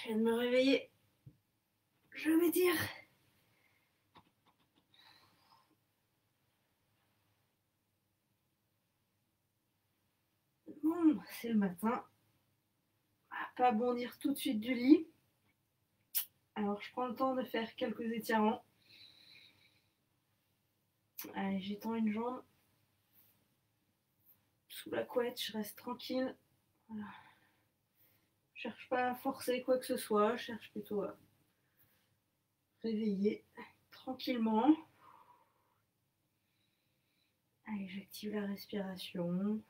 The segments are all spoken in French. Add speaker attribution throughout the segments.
Speaker 1: Je viens de me réveiller. Je vais dire. Bon, c'est le matin. Pas bondir tout de suite du lit. Alors, je prends le temps de faire quelques étirements. Allez, j'étends une jambe. Sous la couette, je reste tranquille. Voilà. Cherche pas à forcer quoi que ce soit, je cherche plutôt à réveiller tranquillement. Allez, j'active la respiration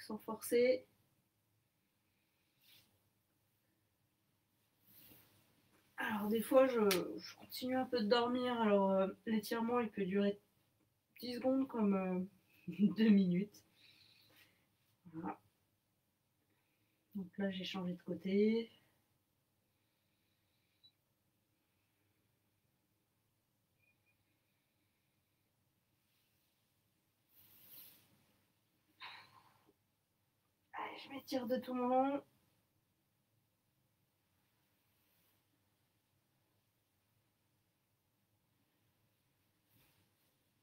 Speaker 1: sans forcer. Alors des fois je, continue un peu de dormir, alors euh, l'étirement il peut durer 10 secondes comme 2 euh, minutes. Voilà. Donc là j'ai changé de côté. Allez, je m'étire de tout mon long.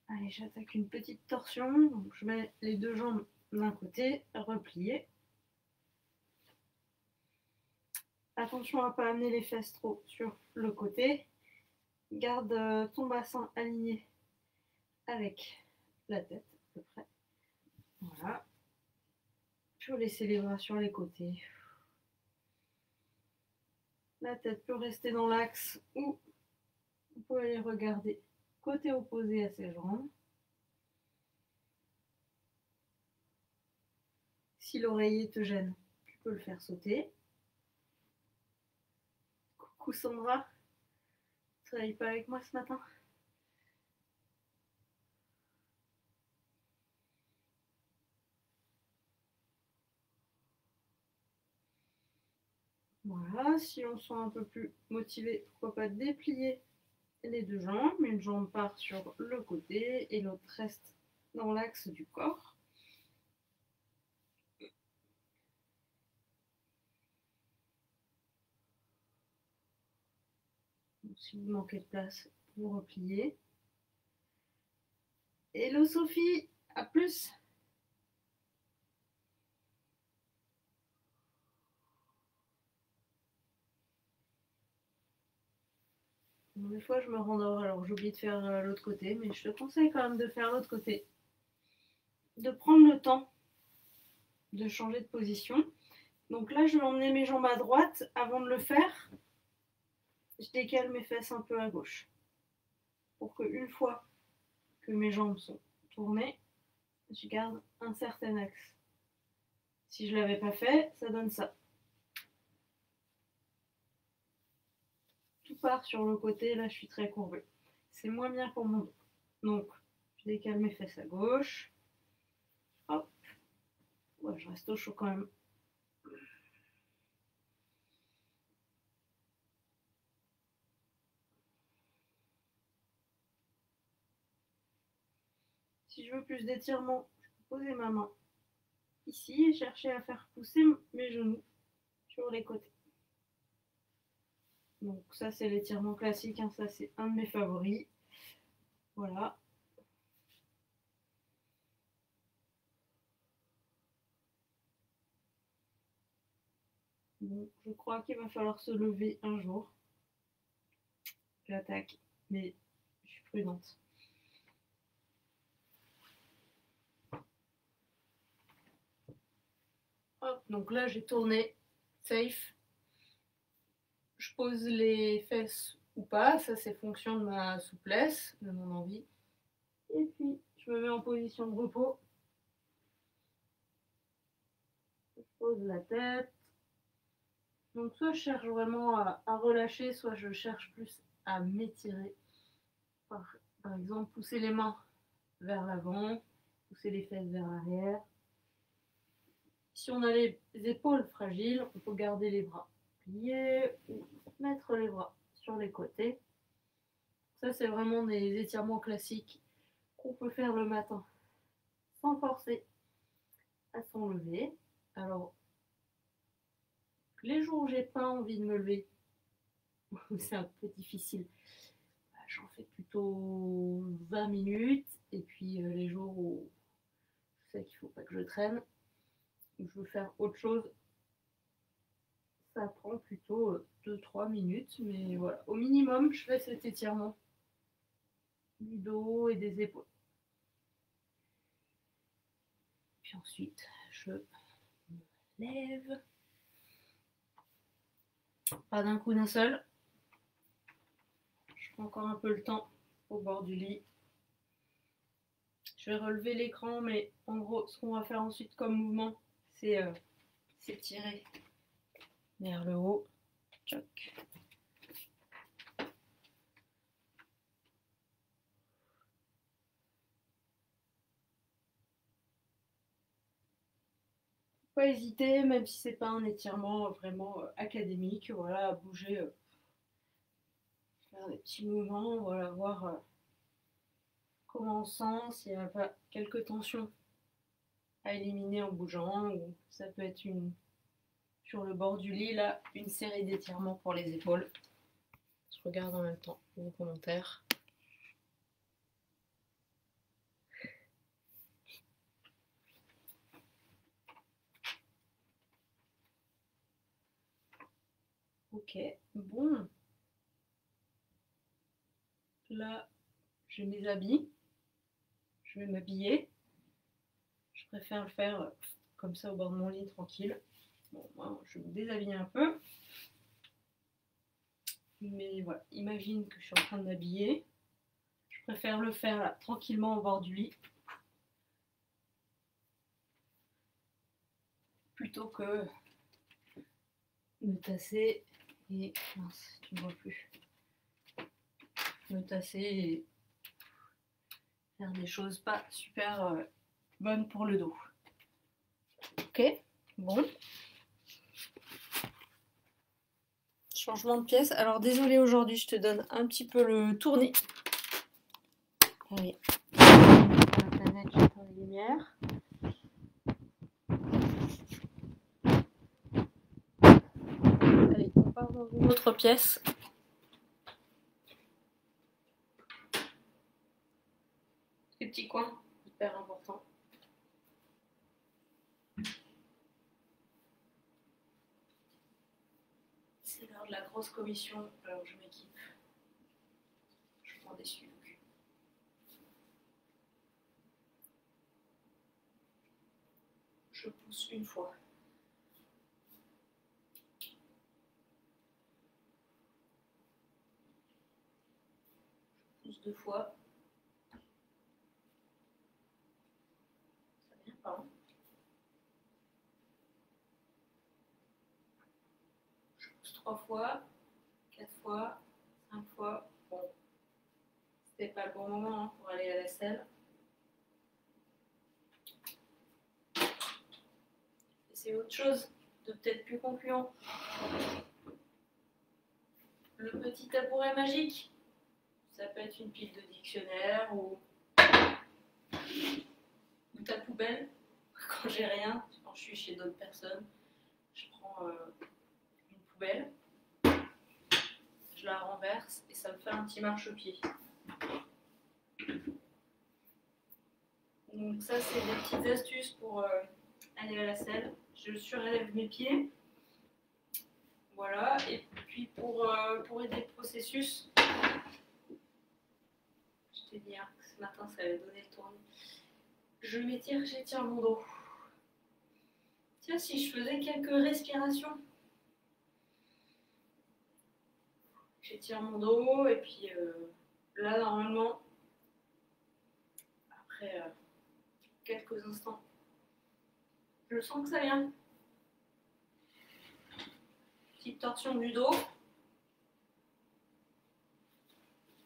Speaker 1: Allez, j'attaque une petite torsion. Donc, je mets les deux jambes d'un côté, repliées. Attention à ne pas amener les fesses trop sur le côté. Garde euh, ton bassin aligné avec la tête à peu près. Voilà. Vais laisser les bras sur les côtés. La tête peut rester dans l'axe ou vous pouvez les regarder côté opposé à ses jambes. Si l'oreiller te gêne, tu peux le faire sauter. Sandra, tu travailles pas avec moi ce matin Voilà, si on se sent un peu plus motivé, pourquoi pas déplier les deux jambes. Une jambe part sur le côté et l'autre reste dans l'axe du corps. Si vous manquez de place, vous repliez. Hello Sophie, à plus Des fois, je me rendors, alors j'oublie de faire euh, l'autre côté, mais je te conseille quand même de faire l'autre côté. De prendre le temps de changer de position. Donc là, je vais emmener mes jambes à droite. Avant de le faire, je décale mes fesses un peu à gauche. Pour que une fois que mes jambes sont tournées, je garde un certain axe. Si je ne l'avais pas fait, ça donne ça. part sur le côté, là je suis très courbée. C'est moins bien pour mon dos. Donc, je décale mes fesses à gauche. Hop. Je reste au chaud quand même. Si je veux plus d'étirement, je peux poser ma main ici et chercher à faire pousser mes genoux sur les côtés. Donc ça c'est l'étirement classique, hein. ça c'est un de mes favoris. Voilà. Bon, je crois qu'il va falloir se lever un jour. J'attaque, mais je suis prudente. Donc là j'ai tourné safe je pose les fesses ou pas, ça c'est fonction de ma souplesse, de mon envie. Et puis je me mets en position de repos. Je pose la tête. Donc soit je cherche vraiment à, relâcher, soit je cherche plus à m'étirer. Par, par exemple, pousser les mains vers l'avant, pousser les fesses vers l'arrière. Si on a les épaules fragiles, on peut garder les bras ou mettre les bras sur les côtés. Ça, c'est vraiment des étirements classiques qu'on peut faire le matin sans forcer à s'enlever. Alors, les jours où j'ai pas envie de me lever, c'est un peu difficile, bah, j'en fais plutôt 20 minutes. Et puis euh, les jours où je sais qu'il ne faut pas que je traîne, je veux faire autre chose, ça prend plutôt 2-3 minutes. Mais voilà, au minimum, je fais cet étirement du dos et des épaules. Puis ensuite, je me lève. Pas d'un coup d'un seul. Je prends encore un peu le temps au bord du lit. Je vais relever l'écran, mais en gros, ce qu'on va faire ensuite comme mouvement, c'est euh, s'étirer vers le haut. Choc. pas hésiter, même si c'est pas un étirement vraiment euh, académique, voilà, à bouger, euh, faire des petits mouvements, voilà, voir euh, comment on sent, s'il y a pas quelques tensions à éliminer en bougeant, ou ça peut être une sur le bord du lit, là, une série d'étirements pour les épaules. Je regarde en même temps vos commentaires. Ok, bon. Là, j'ai mes habits. Je vais m'habiller. Préfère le faire comme ça au bord de mon lit, tranquille. Bon, moi, je me déshabiller un peu. Mais voilà, imagine que je suis en train de m'habiller. Je préfère le faire là, tranquillement au bord du lit. Plutôt que me tasser et mince, tu ne vois plus. Me tasser et faire des choses pas super euh, bonnes pour le dos. Ok, bon. Changement de pièce. Alors désolé aujourd'hui, je te donne un petit peu le tournis. Allez. La planète, j'éteins les lumières. dans une autre pièce. Ce petit coin, hyper important. C'est l'heure de la grosse commission, alors je m'équipe. Je prends des suites. Je pousse une fois. deux fois. Ça vient pas. Hein. Je pousse trois fois, quatre fois, cinq fois. Bon, c'était pas le bon moment hein, pour aller à la selle. C'est autre chose de peut-être plus concluant. Le petit tabouret magique. Ça peut être une pile de dictionnaire ou, ta poubelle. Quand j'ai rien, quand je suis chez d'autres personnes, je prends euh, je la renverse et ça me fait un petit marchepied. Donc ça c'est des petites astuces pour euh, aller à la selle. Je surélève mes pieds. Voilà, et puis pour, euh, aider le processus, dire que ce matin ça avait donné le tournis. Je m'étire, j'étire mon dos. Tiens, si je faisais quelques respirations. J'étire mon dos et puis euh, là, normalement, après euh, quelques instants, je sens que ça vient. Petite torsion du dos.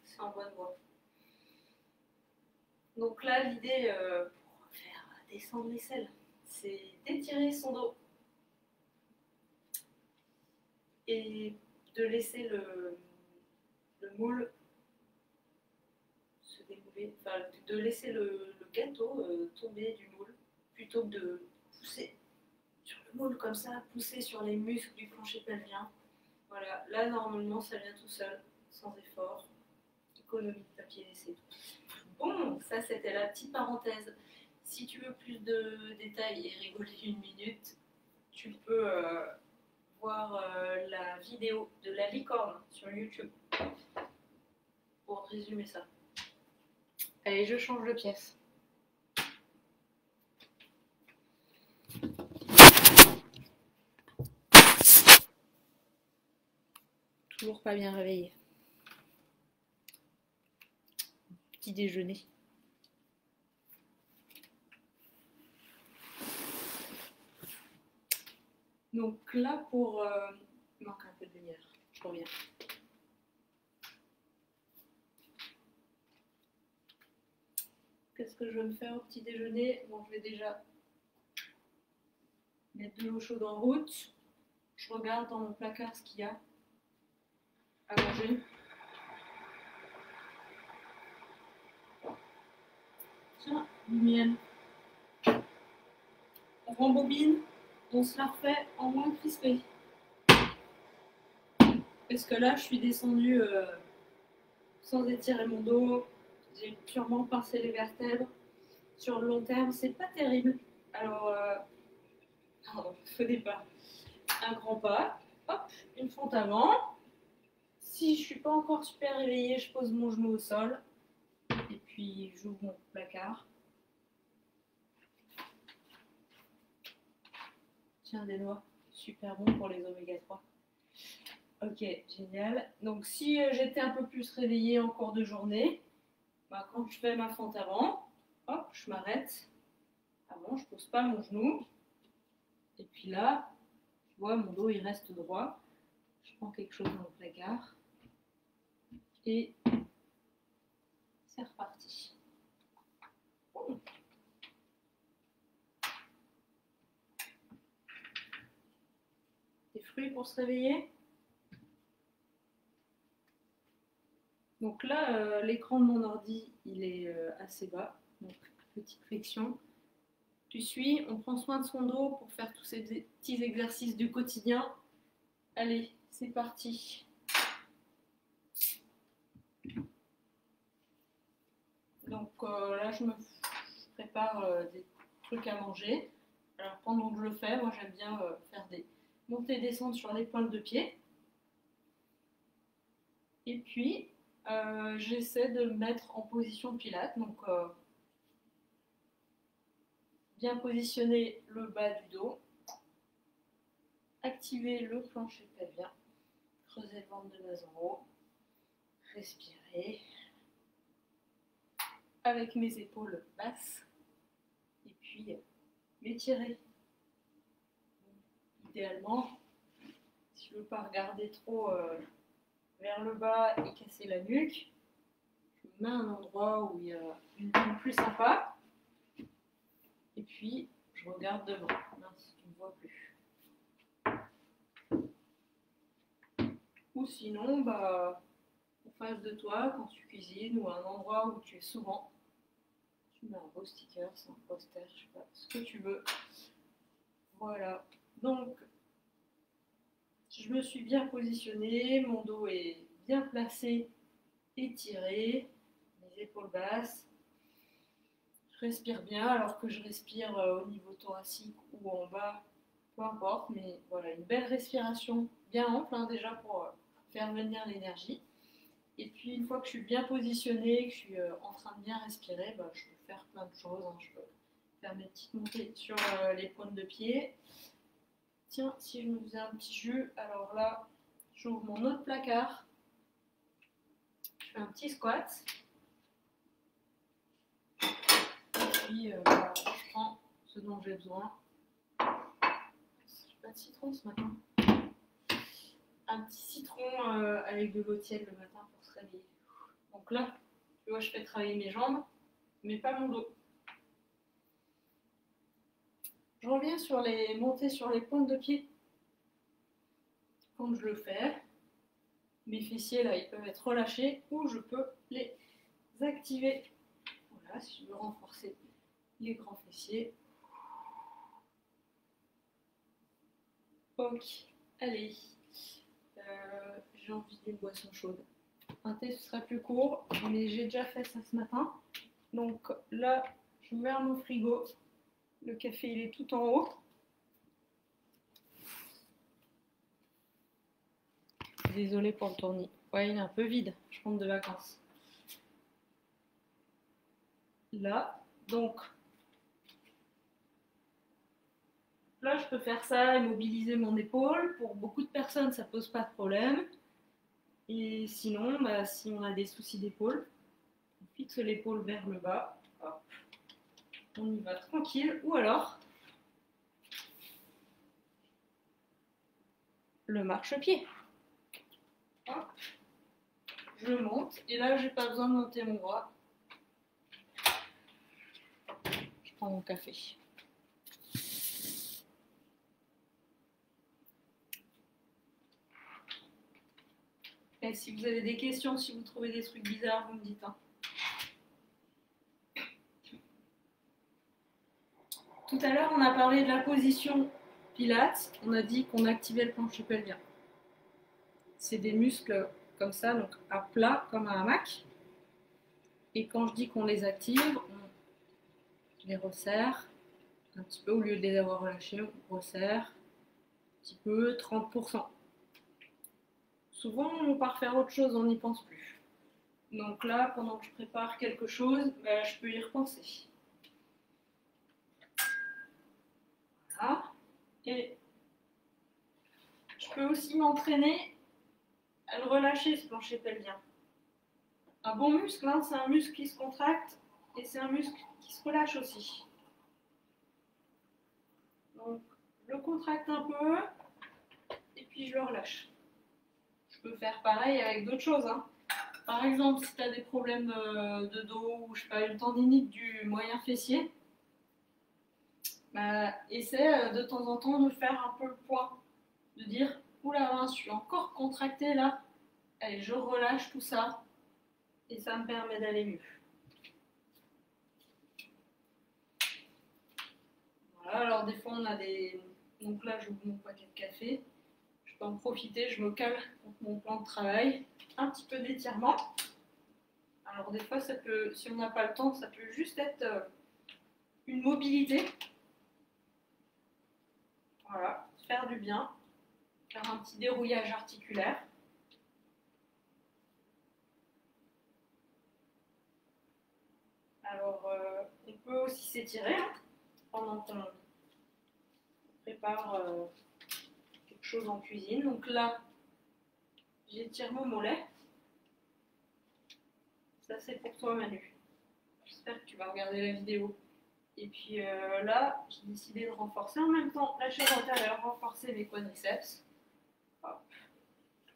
Speaker 1: C'est en bonne voie. Donc là, l'idée euh, pour faire descendre les selles, c'est d'étirer son dos et de laisser le, moule se démouler, enfin de laisser le, gâteau euh, tomber du moule plutôt que de pousser sur le moule comme ça, pousser sur les muscles du plancher pelvien. Voilà, là normalement ça vient tout seul, sans effort. Économie de papier, tout. Bon, ça c'était la petite parenthèse. Si tu veux plus de détails et rigoler une minute, tu peux euh, voir euh, la vidéo de la licorne sur YouTube pour résumer ça. Allez, je change de pièce. Toujours pas bien réveillé. Petit déjeuner. Donc là, pour... euh, il manque un peu de lumière. Je reviens. Je vais me faire au petit déjeuner Bon, je vais déjà mettre de l'eau chaude en route. Je regarde dans mon placard ce qu'il y a à manger. Tiens, du miel. On rembobine, on se la refait en moins crispé. Parce que là, je suis descendue euh, sans étirer mon dos. J'ai purement pincé les vertèbres. Sur le long terme, c'est pas terrible. Alors, euh, pardon, pas. Un grand pas, hop, une fente avant. Si je suis pas encore super réveillée, je pose mon genou au sol. Et puis, j'ouvre mon placard. Tiens, des noix. Super bon pour les oméga 3. Ok, génial. Donc, si euh, j'étais un peu plus réveillée en cours de journée, bah, quand je fais ma fente avant, hop, je m'arrête. Avant, je pose pas mon genou. Et puis là, tu vois, mon dos il reste droit. Je prends quelque chose dans le placard. Et c'est reparti. Des fruits pour se réveiller? Donc là, euh, l'écran de mon ordi, il est euh, assez bas. Donc, petite flexion. Tu suis, on prend soin de son dos pour faire tous ces petits exercices du quotidien. Allez, c'est parti. Donc euh, là, je me prépare des trucs à manger. Alors pendant que je le fais, moi j'aime bien faire des montées et descentes sur les pointes de pied. Et puis, euh, j'essaie de me mettre en position pilate. Donc, euh, bien positionner le bas du dos. Activer le plancher pelvien. Creuser le ventre de bas en haut. Respirer. Avec mes épaules basses. Et puis, euh, m'étirer. Idéalement, si je ne veux pas regarder trop vers le bas et casser la nuque, je me mets un endroit où il y a une vue plus sympa. Et puis, je regarde devant. Mince, tu ne vois plus. Ou sinon, bah, en face de toi, quand tu cuisines, ou à un endroit où tu es souvent, tu mets un beau sticker, un poster, je sais pas, ce que tu veux. Voilà. Donc, je me suis bien positionnée, mon dos est bien placé, étiré, mes épaules basses. Je respire bien alors que je respire euh, au niveau thoracique ou en bas, peu importe, mais voilà, une belle respiration bien ample hein, déjà pour euh, faire venir l'énergie. Et puis une fois que je suis bien positionnée, que je suis euh, en train de bien respirer, bah, je peux faire plein de choses. hein. Je peux faire mes petites montées sur les pointes de pied. Tiens, si je me faisais un petit jeu, alors là, j'ouvre mon autre placard. Je fais un petit squat. Et puis, euh, je prends ce dont j'ai besoin. J'ai pas de citron ce matin. Un petit citron euh, avec de l'eau tiède le matin pour se réveiller. Donc là, tu vois, je fais travailler mes jambes, mais pas mon dos. Je reviens sur les montées sur les pointes de pied. Quand je le fais, mes fessiers là, ils peuvent être relâchés ou je peux les activer. Voilà, si je veux renforcer les grands fessiers. Ok, allez. Euh, j'ai envie d'une boisson chaude. Un thé, ce serait plus court, mais j'ai déjà fait ça ce matin. Donc là, je mets mon frigo. Le café, il est tout en haut. Désolée pour le tournis. Ouais, il est un peu vide. Je rentre de vacances. Là, donc là, je peux faire ça et mobiliser mon épaule. Pour beaucoup de personnes, ça pose pas de problème. Et sinon, bah, si on a des soucis d'épaule, on fixe l'épaule vers le bas. On y va tranquille. Ou alors, le marchepied. Je monte et là, j'ai pas besoin de monter mon bras. Je prends mon café. Et si vous avez des questions, si vous trouvez des trucs bizarres, vous me dites. Hein. Tout à l'heure, on a parlé de la position Pilates. On a dit qu'on activait le plancher pelvien. C'est des muscles comme ça, donc à plat, comme un hamac. Et quand je dis qu'on les active, on les resserre un petit peu. Au lieu de les avoir relâchés, on resserre un petit peu, 30%. Souvent, on part faire autre chose, on n'y pense plus. Donc là, pendant que je prépare quelque chose, ben, je peux y repenser. Et je peux aussi m'entraîner à le relâcher, ce plancher pelvien. Un bon muscle, hein, c'est un muscle qui se contracte et c'est un muscle qui se relâche aussi. Donc, je le contracte un peu et puis je le relâche peux faire pareil avec d'autres choses. Hein. Par exemple, si tu as des problèmes euh, de dos ou je sais pas, une tendinite du moyen fessier, bah, essaie euh, de temps en temps de faire un peu le point, de dire oula, je suis encore contracté là, allez, je relâche tout ça et ça me permet d'aller mieux. Voilà, alors des fois on a des. Donc là, j'ouvre mon paquet de café en profiter, je me cale mon plan de travail, un petit peu d'étirement. Alors des fois, ça peut, si on n'a pas le temps, ça peut juste être euh, une mobilité. Voilà, faire du bien, faire un petit dérouillage articulaire. Alors, euh, on peut aussi s'étirer hein, pendant qu'on prépare euh, chose en cuisine. Donc là, j'étire mon mollet. Ça, c'est pour toi, Manu. J'espère que tu vas regarder la vidéo. Et puis euh, là, j'ai décidé de renforcer en même temps la chaise antérieure, renforcer mes quadriceps.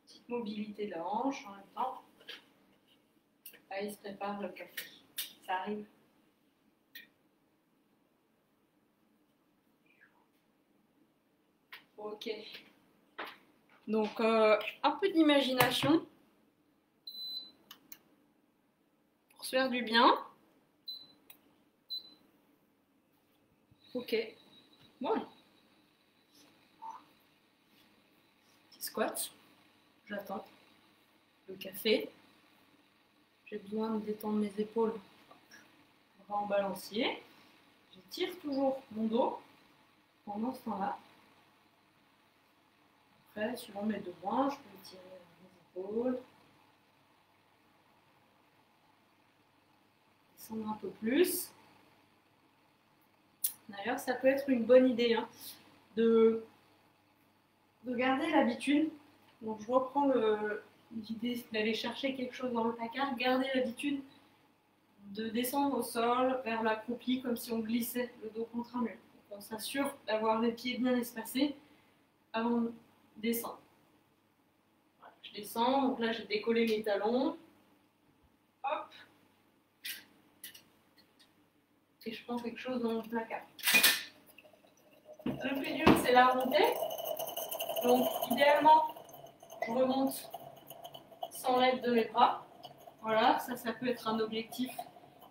Speaker 1: Petite mobilité de la hanche en même temps. Là, il se prépare le café. Ça arrive. Ok. Donc, euh, un peu d'imagination pour se faire du bien. Ok. Bon. Petit squat. J'attends le café. J'ai besoin de détendre mes épaules. On va en balancier. J'étire toujours mon dos pendant ce temps-là. Après, suivant mes besoins, je peux tirer mes épaules. Descendre un peu plus. D'ailleurs, ça peut être une bonne idée hein, de, de garder l'habitude. Donc, je reprends l'idée d'aller chercher quelque chose dans le placard. Garder l'habitude de descendre au sol vers l'accroupi comme si on glissait le dos contre un mur. on s'assure d'avoir les pieds bien espacés avant descends. je descends, donc là j'ai décollé mes talons. Hop. Et je prends quelque chose dans mon placard. Le plus dur, c'est la remontée. Donc idéalement, je remonte sans l'aide de mes bras. Voilà, ça, ça peut être un objectif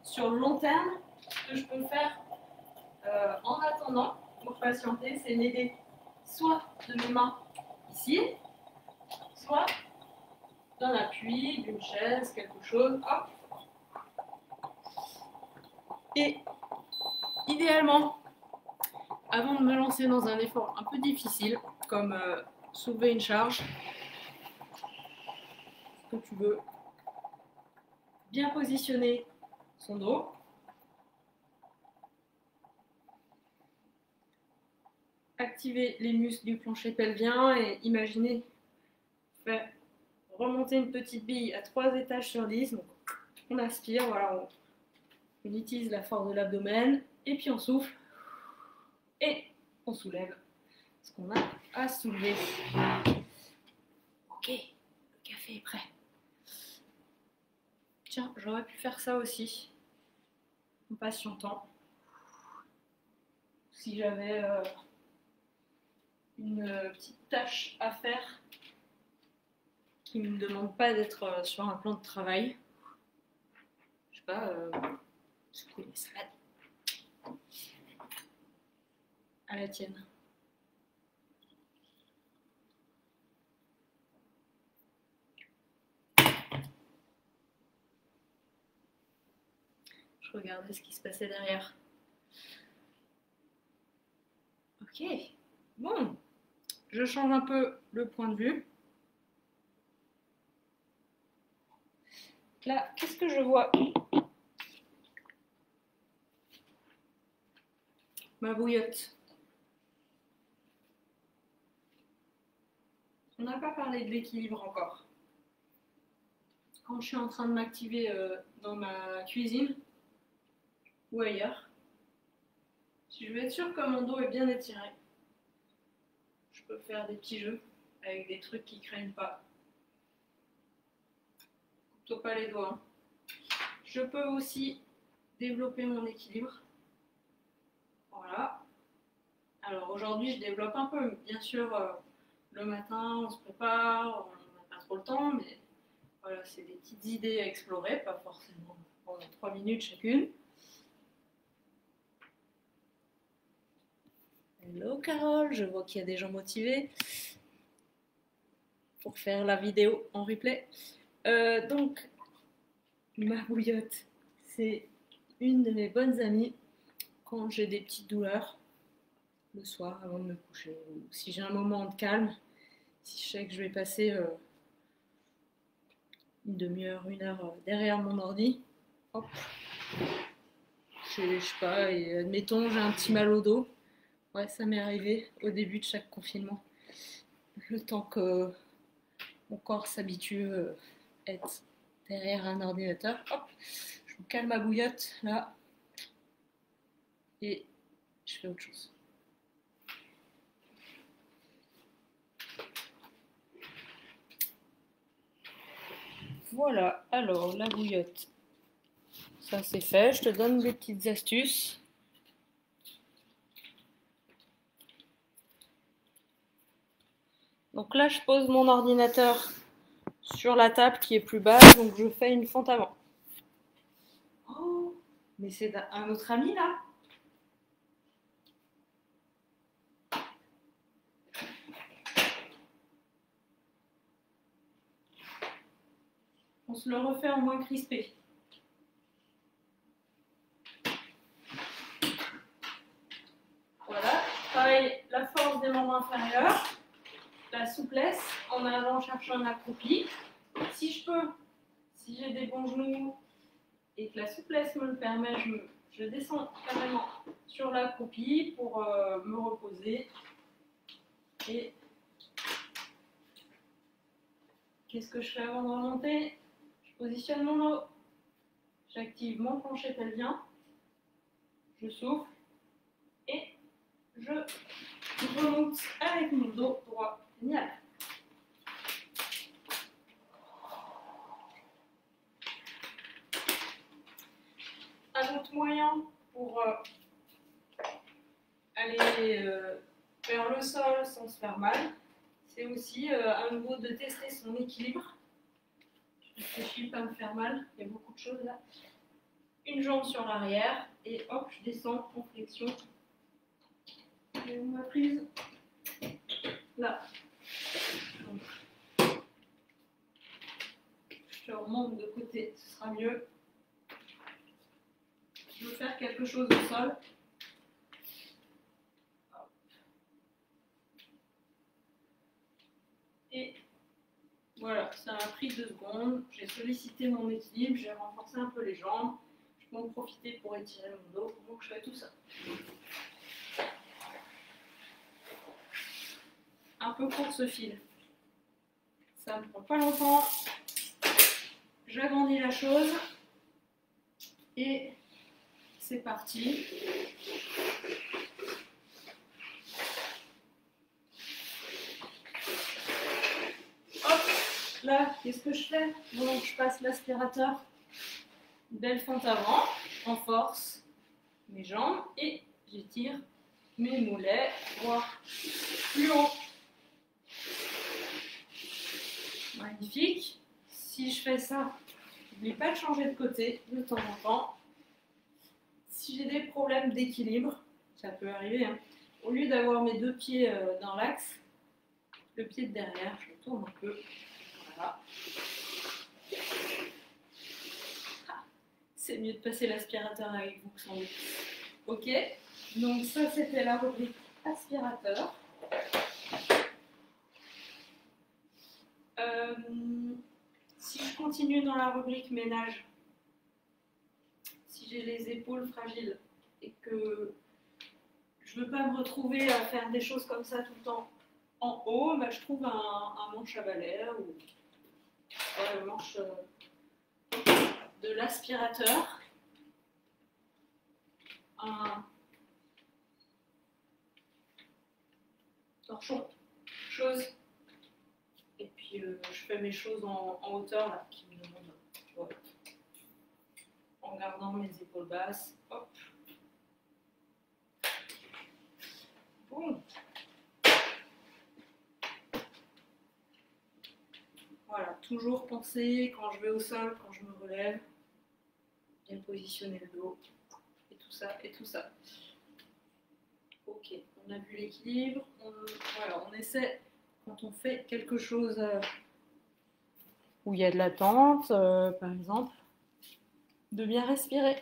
Speaker 1: sur le long terme. Ce que je peux faire euh, en attendant, pour patienter, c'est m'aider soit de mes mains ici, soit d'un appui, d'une chaise, quelque chose. Hop. Et idéalement, avant de me lancer dans un effort un peu difficile, comme euh, soulever une charge, que tu veux bien positionner son dos. Activer les muscles du plancher pelvien et imaginer remonter une petite bille à 3 étages sur 10. Donc, on aspire, voilà, on utilise la force de l'abdomen et puis on souffle et on soulève ce qu'on a à soulever. Ok, le café est prêt. Tiens, j'aurais pu faire ça aussi en patientant. Si j'avais euh, une petite tâche à faire qui ne me demande pas d'être euh, sur un plan de travail. Je sais pas, euh, secouer les salades. À la tienne. Je regardais ce qui se passait derrière. Ok, bon, je change un peu le point de vue. Là, qu'est-ce que je vois? Ma bouillotte. On n'a pas parlé de l'équilibre encore. Quand je suis en train de m'activer euh, dans ma cuisine ou ailleurs, si je veux être sûre que mon dos est bien étiré, je peux faire des petits jeux avec des trucs qui craignent pas. Coupe pas les doigts. Je peux aussi développer mon équilibre. Voilà. Alors aujourd'hui, je développe un peu. Bien sûr, euh, le matin, on se prépare, on n'a pas trop le temps, mais voilà, c'est des petites idées à explorer, pas forcément pendant 3 minutes chacune. Hello Carole, je vois qu'il y a des gens motivés pour faire la vidéo en replay. Euh, donc, ma bouillotte, c'est une de mes bonnes amies quand j'ai des petites douleurs le soir avant de me coucher, ou si j'ai un moment de calme, si je sais que je vais passer euh, une demi-heure, une heure euh, derrière mon ordi, hop, je, sais pas, et admettons j'ai un petit mal au dos, ouais ça m'est arrivé au début de chaque confinement, le temps que mon corps s'habitue euh, à être derrière un ordinateur, hop, je me calme ma bouillotte là, et je fais autre chose. Voilà, alors la bouillotte, ça c'est fait. Je te donne des petites astuces. Donc là, je pose mon ordinateur sur la table qui est plus basse, donc je fais une fente avant. Oh, mais c'est un autre ami là On se le refait en moins crispé. Voilà, pareil, la force des membres inférieurs, la souplesse en allant chercher un accroupi. Si je peux, si j'ai des bons genoux et que la souplesse me le permet, je, descends carrément sur l'accroupi pour euh, me reposer. Et qu'est-ce que je fais avant de remonter? Positionne mon dos. J'active mon plancher pelvien. Je souffle. Et je remonte avec mon dos droit. Génial. Un autre moyen pour euh, aller euh, vers le sol sans se faire mal, c'est aussi euh, à nouveau de tester son équilibre. Je réfléchis pas me faire mal, il y a beaucoup de choses là. Une jambe sur l'arrière et hop, je descends en flexion. Où ma prise Là. Je remonte de côté, ce sera mieux. Je veux faire quelque chose au sol. Et voilà, ça m'a pris deux secondes. J'ai sollicité mon équilibre, j'ai renforcé un peu les jambes. Je peux en profiter pour étirer mon dos. Donc je fais tout ça. Un peu court ce fil. Ça ne prend pas longtemps. J'agrandis la chose. Et c'est parti. Hop, là, qu'est-ce que je fais? Je passe l'aspirateur. Belle fente avant, en force, mes jambes et j'étire mes mollets, voire plus haut. Magnifique. Si je fais ça, n'oublie pas de changer de côté de temps en temps. Si j'ai des problèmes d'équilibre, ça peut arriver, hein. au lieu d'avoir mes deux pieds euh, dans l'axe, le pied de derrière, je tourne un peu. C'est mieux de passer l'aspirateur avec vous que sans vous. Ok, donc ça c'était la rubrique aspirateur. Euh, si je continue dans la rubrique ménage, si j'ai les épaules fragiles et que je ne veux pas me retrouver à faire des choses comme ça tout le temps en haut, bah, je trouve un, manche à balai ou un manche euh, de l'aspirateur. Un torchon, chose et puis euh, je fais mes choses en, hauteur là, qui me demandent. En gardant mes épaules basses. Hop. Voilà, toujours penser quand je vais au sol, quand je me relève, bien positionner le dos, et tout ça, et tout ça. Ok, on a vu l'équilibre, voilà, on essaie quand on fait quelque chose euh, où il y a de l'attente, euh, par exemple, de bien respirer.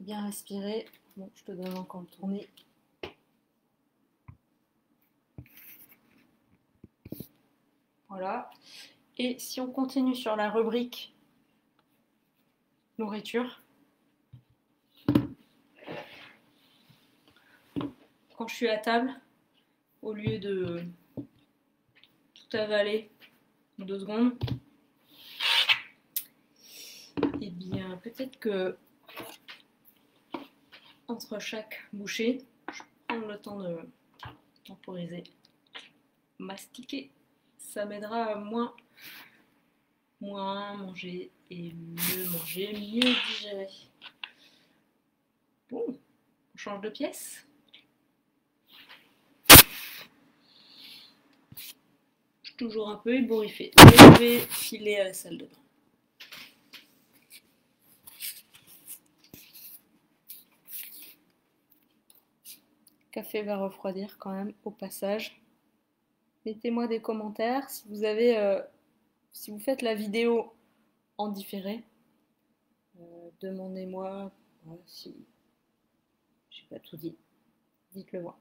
Speaker 1: Bien respirer. Bon, je te donne encore le tourner. Voilà. Et si on continue sur la rubrique nourriture, quand je suis à table, au lieu de tout avaler en deux secondes, et eh bien peut-être que entre chaque bouchée, je prends le temps de temporiser, mastiquer. Ça m'aidera à moins, moins manger et mieux manger, mieux digérer. Bon, on change de pièce. toujours un peu ébouriffé. je vais filer à la salle de bain. Café va refroidir quand même au passage. Mettez-moi des commentaires si vous avez, euh, si vous faites la vidéo en différé. Euh, demandez-moi si j'ai pas tout dit. Dites-le moi.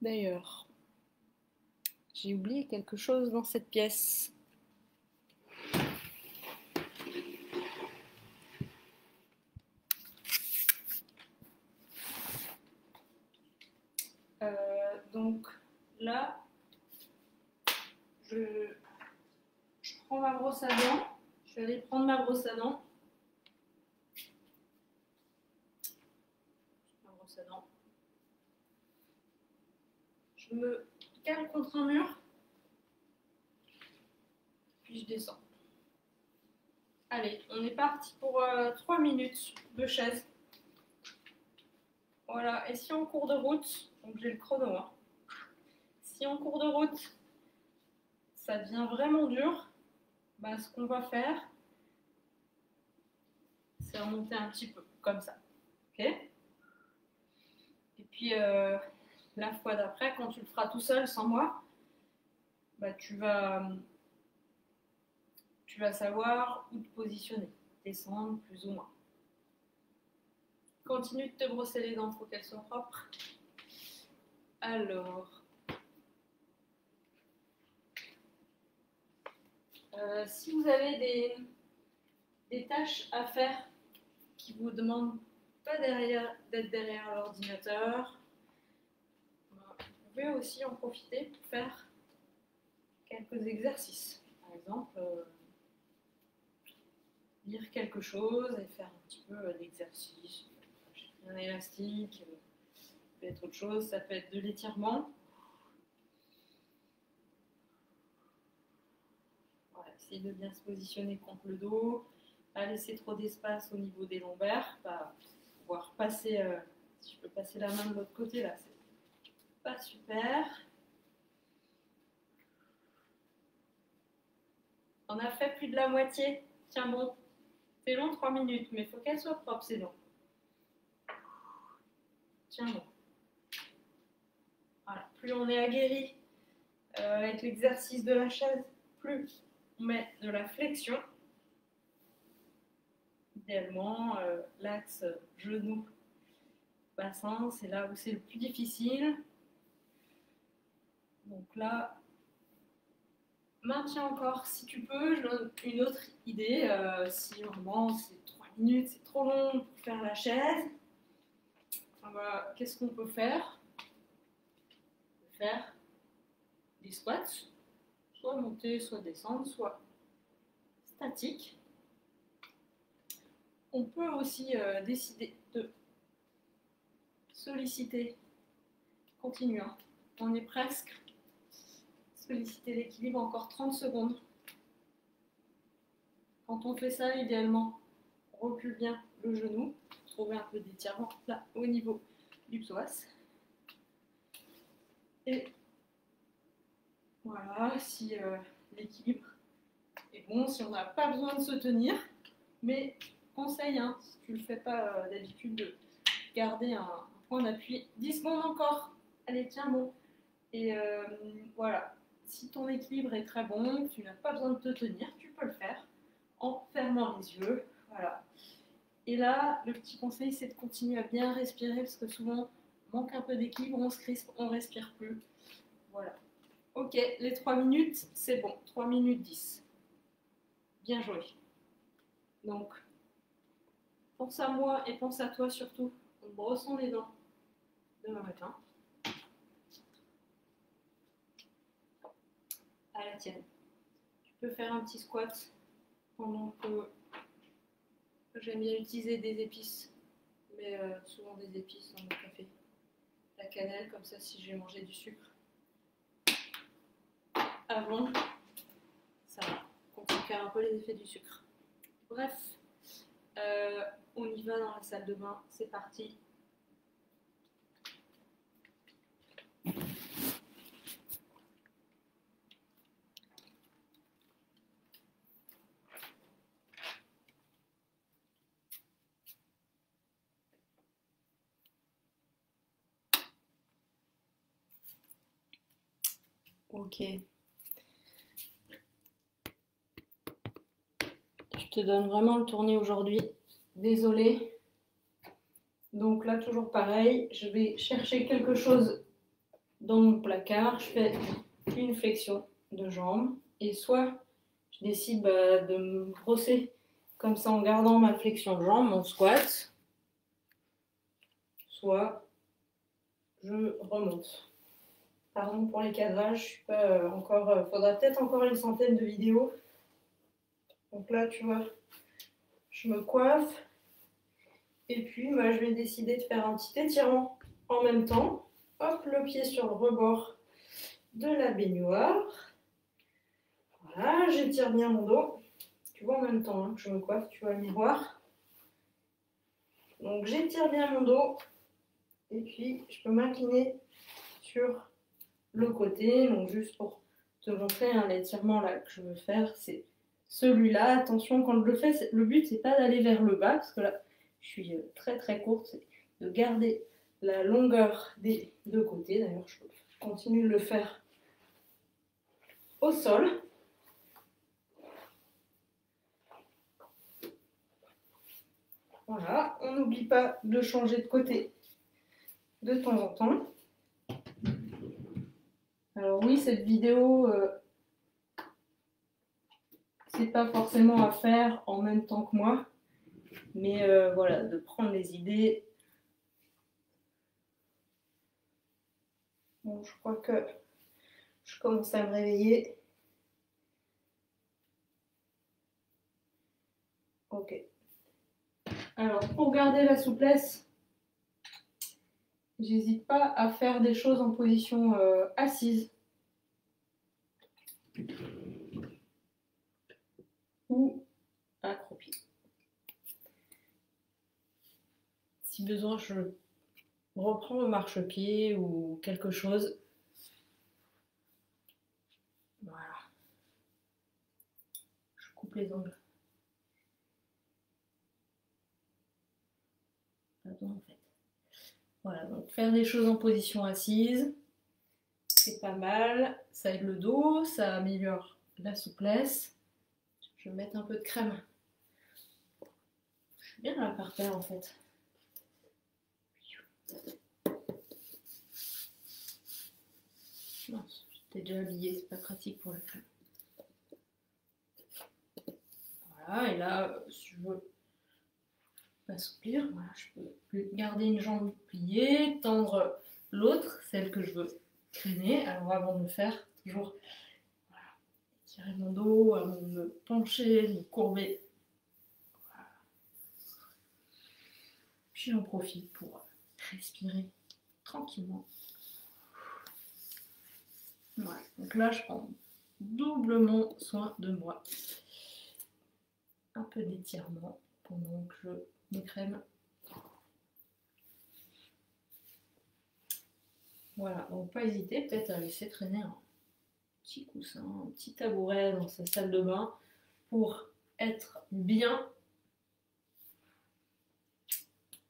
Speaker 1: D'ailleurs, j'ai oublié quelque chose dans cette pièce. Euh, donc là, je, prends ma brosse à dents. Je vais aller prendre ma brosse à dents. je me cale contre un mur, puis je descends. Allez, on est parti pour 3 euh, minutes de chaise. Voilà, et si en cours de route, donc j'ai le chrono, hein. si en cours de route, ça devient vraiment dur, bah, ce qu'on va faire, c'est remonter un petit peu, comme ça. Et puis, euh, la fois d'après, quand tu le feras tout seul sans moi, bah, tu, vas, tu vas savoir où te positionner, descendre plus ou moins. Continue de te brosser les dents pour qu'elles soient propres. Alors, euh, si vous avez des, tâches à faire qui vous demandent pas derrière d'être derrière l'ordinateur, vous pouvez aussi en profiter pour faire quelques exercices. Par exemple, euh, lire quelque chose et faire un petit peu d'exercice, un élastique, euh, peut être autre chose, ça peut être de l'étirement. Voilà, essayez de bien se positionner contre le dos, pas laisser trop d'espace au niveau des lombaires, pas pouvoir passer, euh, si je peux passer la main de l'autre côté là, c'est pas super. On a fait plus de la moitié. Tiens bon, c'est long 3 minutes, mais il faut qu'elle soit propre, c'est long. Tiens bon. Plus on est aguerri euh, avec l'exercice de la chaise, plus on met de la flexion. Idéalement, euh, l'axe genou bassin, c'est là où c'est le plus difficile. Donc là, maintiens encore si tu peux. Je donne une autre idée. Euh, si vraiment c'est 3 minutes, c'est trop long pour faire la chaise. Qu'est-ce qu'on peut faire? Faire des squats, soit monter, soit descendre, soit statique. On peut aussi euh, décider de solliciter. Continue, hein. on est presque solliciter l'équilibre encore 30 secondes. Quand on fait ça, idéalement, on recule bien le genou, trouver un peu d'étirement là au niveau du psoas. Et voilà, si euh, l'équilibre est bon, si on n'a pas besoin de se tenir, mais conseil, hein, si tu ne le fais pas euh, d'habitude, de garder un, point d'appui. 10 secondes encore. Allez, tiens bon. Et euh, voilà, si ton équilibre est très bon, tu n'as pas besoin de te tenir, tu peux le faire en fermant les yeux. Voilà. Et là, le petit conseil, c'est de continuer à bien respirer parce que souvent, manque un peu d'équilibre, on se crispe, on respire plus. Voilà. Ok, les 3 minutes, c'est bon. 3 minutes 10. Bien joué. Donc, pense à moi et pense à toi surtout en brossant les dents demain matin. à la tienne. Tu peux faire un petit squat pendant que j'aime bien utiliser des épices, mais euh, souvent des épices dans mon café. La cannelle, comme ça, si j'ai mangé du sucre avant, ça faire un peu les effets du sucre. Bref, euh, on y va dans la salle de bain, c'est parti. Ok. Je te donne vraiment le tournis aujourd'hui. Désolée. Donc là, toujours pareil, je vais chercher quelque chose dans mon placard. Je fais une flexion de jambe. Et soit je décide bah, de me brosser comme ça en gardant ma flexion de jambe, mon squat. Soit je remonte. Pardon pour les cadrages, je suis pas euh, encore. Euh, faudra peut-être encore une centaine de vidéos. Donc là, tu vois, je me coiffe. Et puis, moi, je vais décider de faire un petit étirement en même temps. Hop, le pied sur le rebord de la baignoire. Voilà, j'étire bien mon dos. Tu vois en même temps hein, que je me coiffe, tu vois le miroir. Donc j'étire bien mon dos. Et puis, je peux m'incliner sur le côté. Donc juste pour te montrer un l'étirement là que je veux faire, c'est celui-là. Attention, quand je le fais, le but c'est pas d'aller vers le bas, parce que là, je suis euh, très très courte, c'est de garder la longueur des deux côtés. D'ailleurs, je continue de le faire au sol. Voilà, on n'oublie pas de changer de côté de temps en temps. Alors oui, cette vidéo, euh, c'est pas forcément à faire en même temps que moi, mais euh, voilà, de prendre les idées. Bon, je crois que je commence à me réveiller. Ok. Alors, pour garder la souplesse, j'hésite pas à faire des choses en position euh, assise. Ou accroupie. Si besoin, je reprends le marchepied ou quelque chose. Voilà. Je coupe les ongles. en fait. Voilà, donc faire des choses en position assise, c'est pas mal. Ça aide le dos, ça améliore la souplesse. Je vais mettre un peu de crème. Je suis bien là par terre en fait. Non, j'étais déjà habillée, c'est pas pratique pour la crème. Voilà, et là, si je veux assouplir. Voilà, je peux garder une jambe pliée, tendre l'autre, celle que je veux traîner. Alors avant de le faire, toujours tirer mon dos, me pencher, me courber. Puis j'en profite pour respirer tranquillement. Voilà, donc là je prends doublement soin de moi. Un peu d'étirement pendant que je des crèmes. Voilà, donc pas hésiter peut-être à laisser traîner un petit coussin, un petit tabouret dans sa salle de bain pour être bien.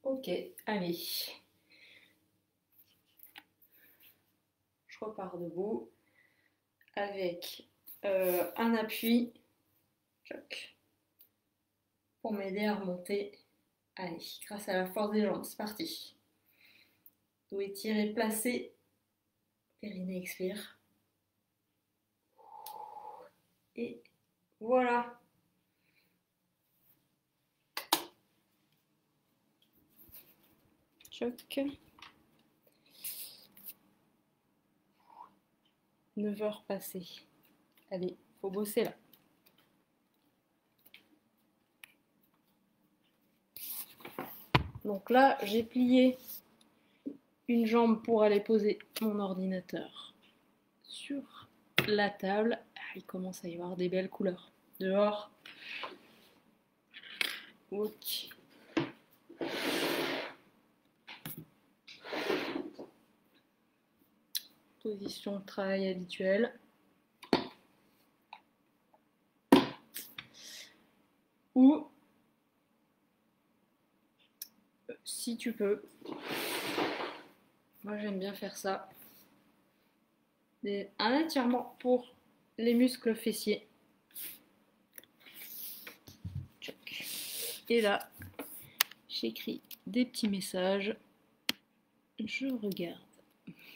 Speaker 1: Ok, allez. Je repars debout avec euh, un appui pour m'aider à remonter Allez, grâce à la force des jambes, c'est parti. Dos étiré, placé. Périnée expire. Et voilà. Choc. 9 heures passées. Allez, faut bosser là. Donc là, j'ai plié une jambe pour aller poser mon ordinateur sur la table. Ah, il commence à y avoir des belles couleurs. Dehors. Ok. Position de travail habituelle. Ou si tu peux. Moi j'aime bien faire ça. un étirement pour les muscles fessiers. Et là, j'écris des petits messages. Je regarde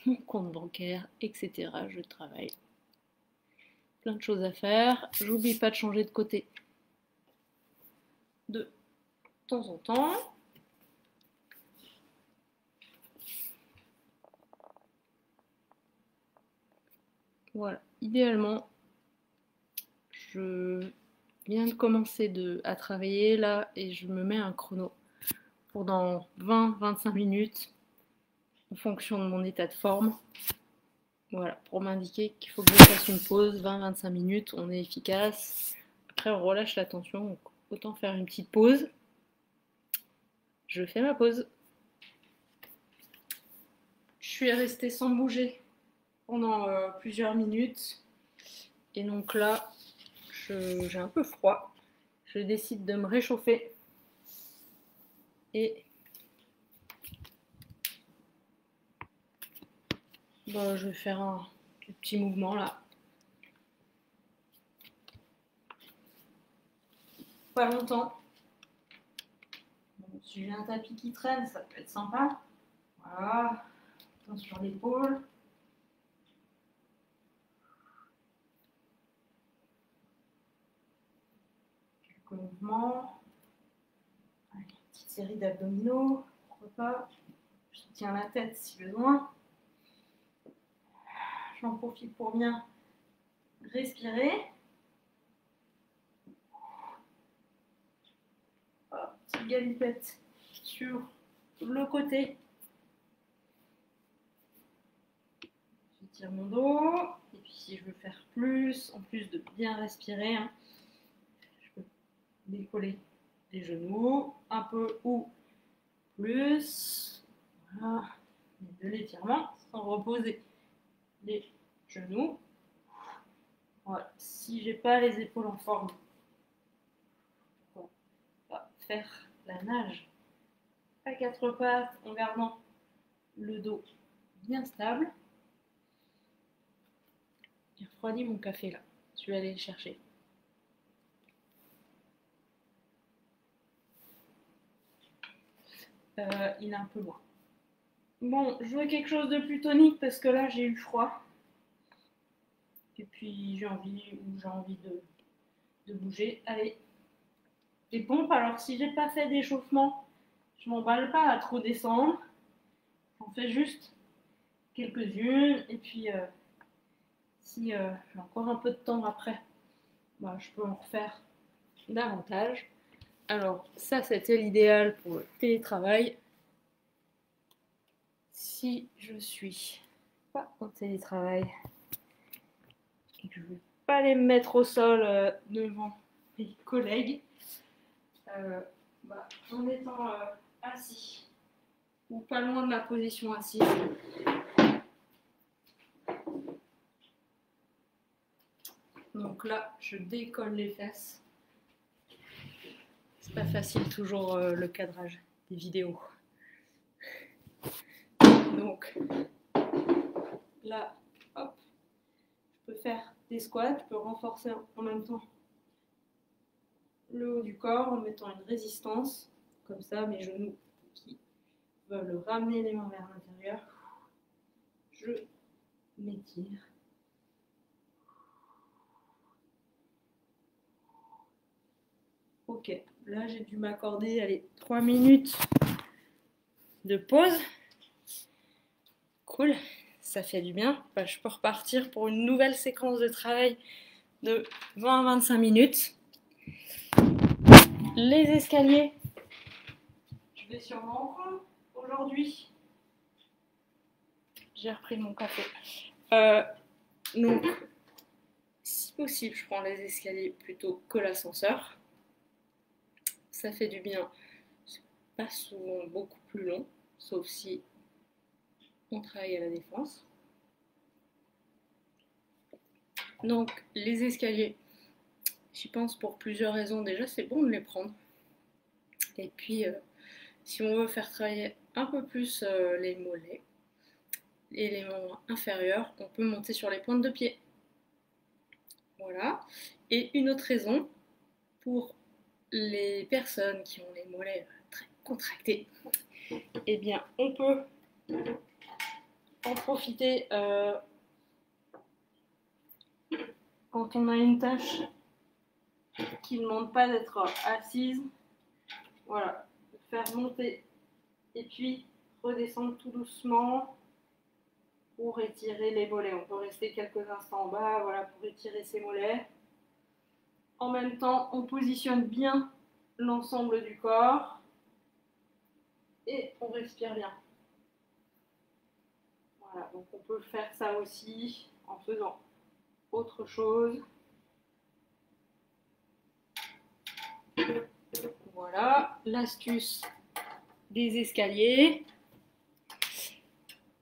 Speaker 1: mon compte bancaire, etc. Je travaille. Plein de choses à faire. J'oublie pas de changer de côté de temps en temps. Voilà, idéalement, je viens de commencer à travailler là et je me mets un chrono pour dans 20-25 minutes en fonction de mon état de forme. Voilà, pour m'indiquer qu'il faut que je fasse une pause, 20-25 minutes, on est efficace. Après, on relâche la tension, donc autant faire une petite pause. Je fais ma pause. Je suis restée sans bouger pendant euh, plusieurs minutes. Et donc là, j'ai un peu froid. Je décide de me réchauffer. Et bah, je vais faire un petit mouvement là. Pas longtemps. si j'ai un tapis qui traîne, ça peut être sympa. Voilà. Attention sur l'épaule. Une petite série d'abdominaux. Je tiens la tête si besoin. J'en profite pour bien respirer. petite galipette sur le côté. tire mon dos. Et puis si je veux faire plus, en plus de bien respirer, hein, je décoller les genoux un peu ou plus. Voilà. de l'étirement sans reposer les genoux. Voilà. Si j'ai pas les épaules en forme, on va faire la nage à quatre pattes en gardant le dos bien stable. J'ai refroidi mon café là. Je vais aller le chercher. Euh, il est un peu loin. Bon, je veux quelque chose de plus tonique parce que là j'ai eu froid. Et puis j'ai envie j'ai envie de, de bouger. Allez. Les pompes, alors si j'ai pas fait d'échauffement, je m'emballe pas à trop descendre. J'en fais juste quelques-unes et puis euh, si euh, j'ai encore un peu de temps après, bah, je peux en refaire davantage. Alors ça c'était l'idéal pour le télétravail. Si je suis pas en télétravail et que je ne veux pas les mettre au sol euh, devant mes collègues, euh, bah, en étant assis ou pas loin de la position assise, Donc là, je décolle les fesses. C'est pas facile toujours euh, le cadrage des vidéos. Donc là, hop, je peux faire des squats, je peux renforcer en même temps le haut du corps en mettant une résistance, comme ça mes genoux qui veulent ramener les mains vers l'intérieur. Je m'étire. Ok, là j'ai dû m'accorder, allez, 3 minutes de pause. Cool, ça fait du bien. Bah, je peux repartir pour une nouvelle séquence de travail de 20 à 25 minutes. Les escaliers, je vais sûrement prendre aujourd'hui. J'ai repris mon café. Euh, donc, si possible, je prends les escaliers plutôt que l'ascenseur ça fait du bien. C'est pas souvent beaucoup plus long, sauf si on travaille à la défense. Donc les escaliers, j'y pense pour plusieurs raisons. Déjà, c'est bon de les prendre. Et puis, euh, si on veut faire travailler un peu plus euh, les mollets et les membres inférieurs, on peut monter sur les pointes de pied. Voilà. Et une autre raison, pour les personnes qui ont les mollets très contractés, eh bien, on peut en profiter euh, quand on a une tâche qui ne demande pas d'être assise. Voilà, faire monter et puis redescendre tout doucement pour étirer les mollets. On peut rester quelques instants en bas, voilà, pour étirer ses mollets. En même temps, on positionne bien l'ensemble du corps et on respire bien. Voilà, donc on peut faire ça aussi en faisant autre chose. Voilà, l'astuce des escaliers.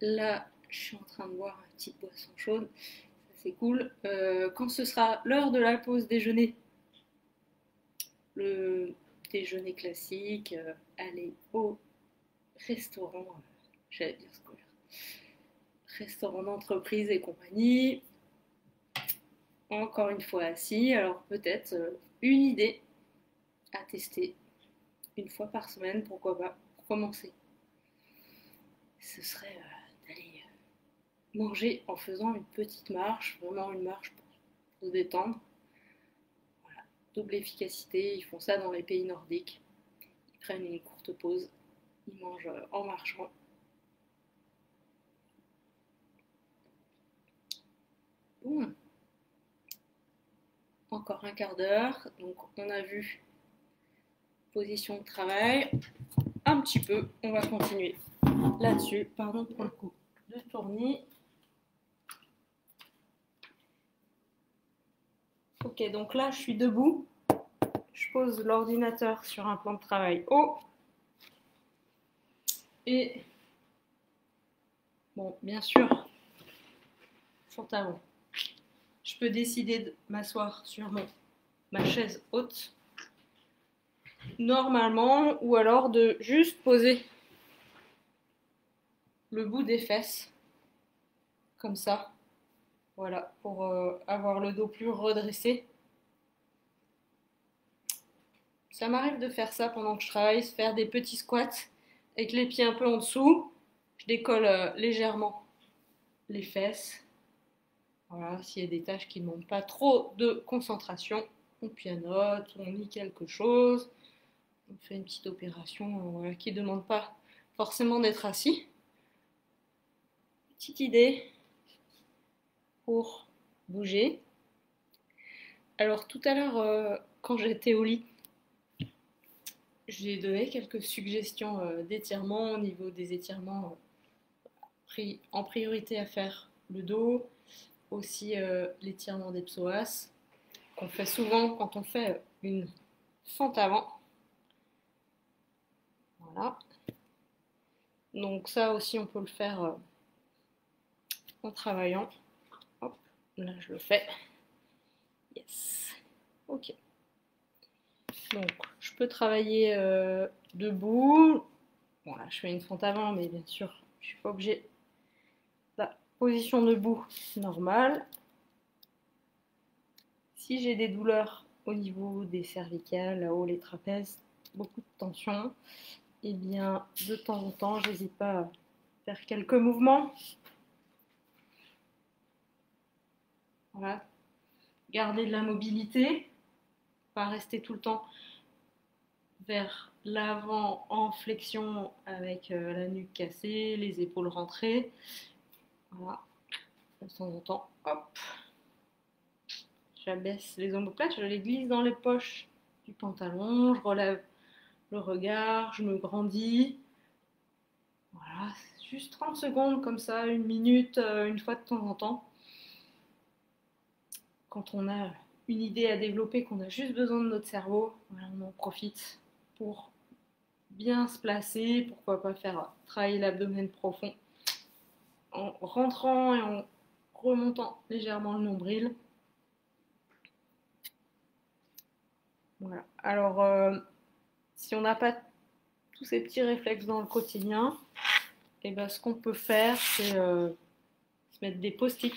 Speaker 1: Là, je suis en train de boire une petite boisson chaude. c'est cool. Euh, quand ce sera l'heure de la pause déjeuner, le déjeuner classique, euh, aller au restaurant, euh, j'allais dire restaurant d'entreprise et compagnie. Encore une fois assis, alors peut-être euh, une idée à tester une fois par semaine, pourquoi pas, pour commencer. Ce serait d'aller manger en faisant une petite marche, vraiment une marche pour se détendre. Double efficacité, ils font ça dans les pays nordiques. Ils prennent une courte pause, ils mangent en marchant. Encore un quart d'heure. Donc on a vu position de travail. Un petit peu. On va continuer là-dessus. Pardon pour le coup de tournis. Ok, donc là je suis debout. Je pose l'ordinateur sur un plan de travail haut. Et bon, bien sûr, je peux décider de m'asseoir sur ma chaise haute normalement ou alors de juste poser le bout des fesses comme ça voilà pour euh, avoir le dos plus redressé. Ça m'arrive de faire ça pendant que je travaille faire des petits squats avec les pieds un peu en dessous. Je décolle euh, légèrement les fesses. Voilà, s'il y a des tâches qui ne demandent pas trop de concentration, on pianote, on lit quelque chose, on fait une petite opération qui ne demande pas forcément d'être assis. Petite idée pour bouger. Alors tout à l'heure, euh, quand j'étais au lit, j'ai donné quelques suggestions euh, d'étirements au niveau des étirements euh, en priorité à faire le dos, aussi l'étirement des psoas, qu'on fait souvent quand on fait une fente avant. Voilà. Donc ça aussi, on peut le faire en travaillant. Là je le fais. Yes. Ok. Donc, je peux travailler euh, debout. Voilà, je fais une fente avant, mais bien sûr, je suis pas obligée Position debout normale. Si j'ai des douleurs au niveau des cervicales, là-haut les trapèzes, beaucoup de tension, et eh bien de temps en temps, j'hésite pas à faire quelques mouvements. Voilà. Garder de la mobilité, pas rester tout le temps vers l'avant en flexion avec euh, la nuque cassée, les épaules rentrées. Voilà. De temps en temps, hop. J'abaisse les omoplates, je les glisse dans les poches du pantalon, je relève le regard, je me grandis. Voilà, juste 30 secondes comme ça, une minute, euh, une fois de temps en temps. Quand on a une idée à développer, qu'on a juste besoin de notre cerveau, on en profite pour bien se placer, pourquoi pas faire travailler l'abdomen profond en rentrant et en remontant légèrement le nombril. Voilà. Alors, euh, si on n'a pas tous ces petits réflexes dans le quotidien, eh ben, ce qu'on peut faire, c'est euh, se mettre des post-it